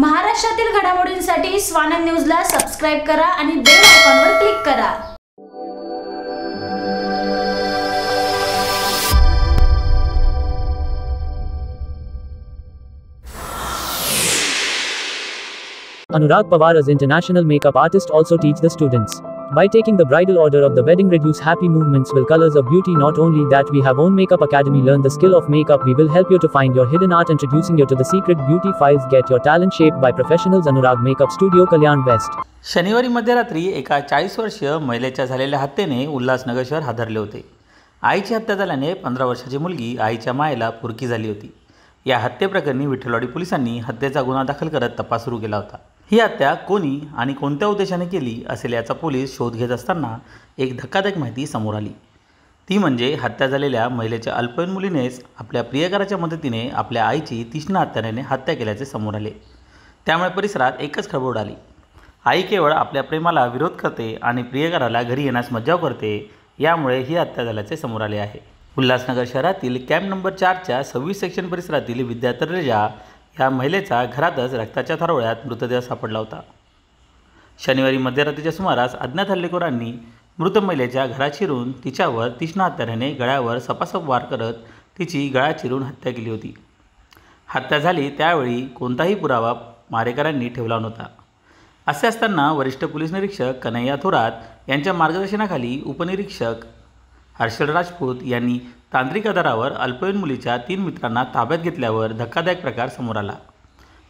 महाराष्ट्रातील घडामोडींसाठी स्वानंद न्यूजला सबस्क्राईब करा आणि बेल आयकॉनवर क्लिक करा Anurag Pawar as international makeup artist also teach the students. By taking the bridal order of the wedding reduce happy movements will colors of beauty not only that we have own makeup academy learn the skill of makeup we will help you to find your hidden art introducing you to the secret beauty files get your talent shaped by professionals Anurag Makeup Studio Kalyan West. शनिवारी मध्यरात्री एका चाळीस वर्षीय महिलेच्या झालेल्या हत्येने उल्हासनगर शहर हादरले होते आईची हत्या झाल्याने पंधरा वर्षाची मुलगी आईच्या मायेला पुरकी झाली होती या हत्येप्रकरणी विठ्ठलवाडी पोलिसांनी हत्येचा गुन्हा दाखल करत तपास सुरू केला होता ही हत्या कोणी आणि कोणत्या उद्देशाने केली असेल याचा पोलीस शोध घेत असताना एक धक्कादायक माहिती समोर आली. ती म्हणजे हत्या झालेल्या महिलेच्या अल्पवयीन मुलीनेच आपल्या प्रियकराच्या मदतीने आपल्या आईची तीक्ष्ण हत्याने हत्या केल्याचे समोर आले. त्यामुळे परिसरात एकच खळबळ आली आई केवळ आपल्या प्रेमाला विरोध करते आणि प्रियकराला घरी येण्यास मज्जाव करते यामुळे ही हत्या झाल्याचे समोर आले आहे. उल्हासनगर शहरातील कॅम्प नंबर चारच्या सव्वीस सेक्शन परिसरातील विद्या या महिलेचा घरातच रक्ताच्या थारोळ्यात मृतदेह सापडला होता. शनिवारी मध्यरात्रीच्या सुमारास अज्ञात हल्लेखोरांनी मृत महिलेच्या घरात शिरून तिच्यावर तीक्ष्ण हत्याराने गळ्यावर सपासप वार करत तिची गळा चिरून हत्या केली होती. हत्या झाली त्यावेळी कोणताही पुरावा मारेकरांनी ठेवला नव्हता. असे असताना वरिष्ठ पोलीस निरीक्षक कन्हैया थोरात यांच्या मार्गदर्शनाखाली उपनिरीक्षक हर्षल राजपूत यांनी तांत्रिक आधारावर अल्पवयीन मुलीच्या तीन मित्रांना ताब्यात घेतल्यावर धक्कादायक प्रकार समोर आला.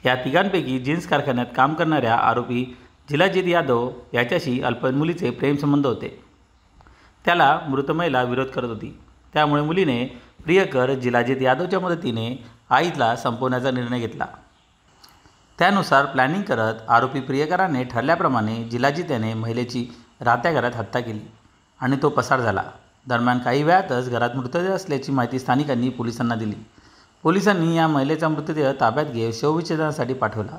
या तिघांपैकी जीन्स कारखान्यात काम करणाऱ्या आरोपी जिलाजीत यादव याच्याशी अल्पवयीन मुलीचे प्रेमसंबंध होते. त्याला मृत महिला विरोध करत होती. त्यामुळे मुलीने प्रियकर जिलाजीत यादवच्या मदतीने आईला संपवण्याचा निर्णय घेतला. त्यानुसार प्लॅनिंग करत आरोपी प्रियकराने ठरल्याप्रमाणे जिलाजीत याने महिलेची राहत्या घरात हत्या केली आणि तो पसार झाला. दरम्यान काही वेळातच घरात मृतदेह असल्याची माहिती स्थानिकांनी पोलिसांना दिली. पोलिसांनी या महिलेचा मृतदेह ताब्यात घेत शवविच्छेदनासाठी पाठवला.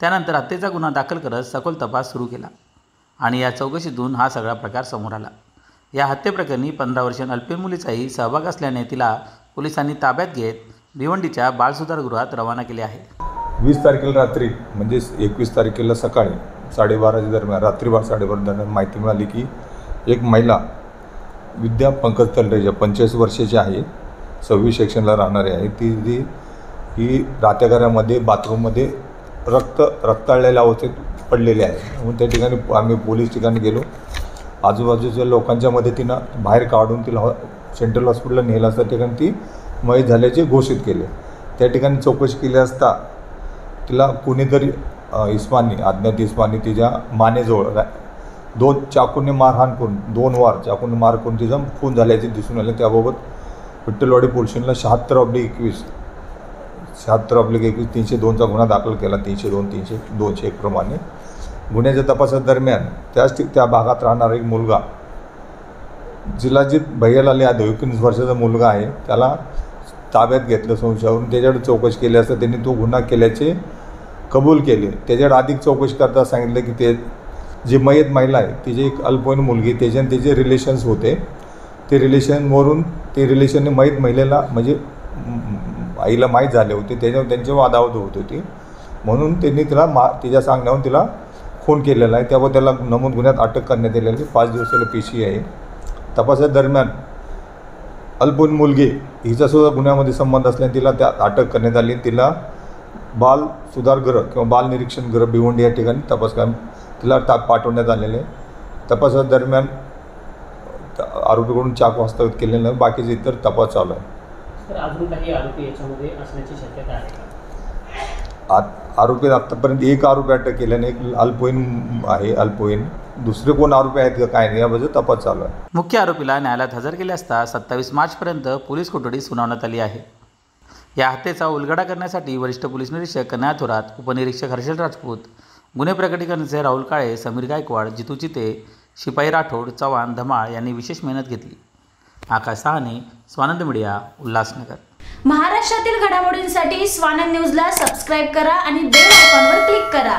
त्यानंतर हत्येचा गुन्हा दाखल करत सखोल तपास सुरू केला आणि या चौकशीतून हा सगळा प्रकार समोर आला. या हत्येप्रकरणी पंधरा वर्षीय अल्पीन मुलीचाही सहभाग असल्याने तिला पोलिसांनी ताब्यात घेत भिवंडीच्या बालसुधारगृहात रवाना केले आहे. वीस तारखेला रात्री म्हणजेच एकवीस तारखेला सकाळी साडेबाराच्या दरम्यान रात्री बारा साडेबारा दरम्यान माहिती मिळाली की एक महिला विद्या पंकज तलरेजा पंचवीस वर्षाची आहे सव्वीस सेक्शनला राहणारी आहे ती जी ही राहत्या घरामध्ये बाथरूममध्ये रक्त रक्ताळलेल्या अवस्थेत पडलेले आहे. म्हणून त्या ठिकाणी आम्ही पोलीस ठिकाणी गेलो. आजूबाजूच्या लोकांच्या मदतीनं बाहेर काढून तिला हॉ सेंट्रल हॉस्पिटलला नेलं असता ठिकाणी ती मयत झाल्याचे घोषित केले. त्या ठिकाणी चौकशी केली असता तिला कुणीतरी इस्मानी अज्ञात इस्मानी तिच्या मानेजवळ दोन चाकूने मारहाण करून दोन वार चाकूने मार करून तिचा खून झाल्याचे दिसून आले. त्याबाबत विठ्ठलवाडी पोलिसांना शहात्तर अब्लिक एकवीस शहात्तर अब्लिक एकवीस तीनशे दोनचा गुन्हा दाखल केला. तीनशे दोन तीनशे दोनशे एकप्रमाणे. गुन्ह्याच्या तपासादरम्यान त्याच त्या भागात राहणारा एक मुलगा जिल्हाजीत भैयालाल यादव एकोणीस वर्षाचा मुलगा आहे. त्याला ताब्यात घेतलं संशयावरून. त्याच्याकडे चौकशी केली असता त्यांनी तो गुन्हा केल्याचे कबूल केले. त्याच्याकडे अधिक चौकशी करता सांगितलं की ते जी मयत महिला आहे तिची एक अल्पवयीन मुलगी त्याच्याने आणि त्याचे रिलेशन्स होते. ते रिलेशनवरून ते रिलेशनने मयत महिलेला म्हणजे आईला माहीत झाले होते त्याच्यावर त्यांचे वादावद होत होती. म्हणून त्यांनी तिला मा तिच्या सांगण्यावरून तिला खून केलेला आहे. त्यावर त्याला नमूद गुन्ह्यात अटक करण्यात आलेली आहे. पाच दिवसाला पी सी आहे तपासादरम्यान अल्पवयीन मुलगी हिचासुद्धा गुन्ह्यामध्ये संबंध असल्याने तिला त्यात अटक करण्यात आली. तिला बाल सुधारगृह किंवा बाल निरीक्षण गृह भिवंडी या ठिकाणी तपास तिला ता पाठवण्यात आलेले. आहे तपासादरम्यान आरोपीकडून चाकू हस्तगत केलेलं नाही बाकीचे इतर तपास चालू आहे. तर अजून काही आरोपी याच्यामध्ये असण्याची शक्यता आहे का? आत आरोपी आत्तापर्यंत एक आरोपी अटक केल्याने एक अल्पवयीन आहे अल्पवयीन. दुसरे कोण आरोपी आहेत का काय नाही याबद्दल तपास चालू आहे. मुख्य आरोपीला न्यायालयात हजर केले असता सत्तावीस मार्चपर्यंत पोलीस कोठडी सुनावण्यात आली आहे. या हत्येचा उलगडा करण्यासाठी वरिष्ठ पोलीस निरीक्षक कन्हैया थोरात उपनिरीक्षक हर्षल राजपूत गुन्हे प्रकटीकरणाचे राहुल काळे समीर गायकवाड जितू चिते शिपाई राठोड चव्हाण धमाळ यांनी विशेष मेहनत घेतली. आकाश सहाने स्वानंद मीडिया उल्हासनगर. महाराष्ट्रातील घडामोडींसाठी स्वानंद न्यूजला सबस्क्राईब करा आणि बेल आयकॉनवर क्लिक करा.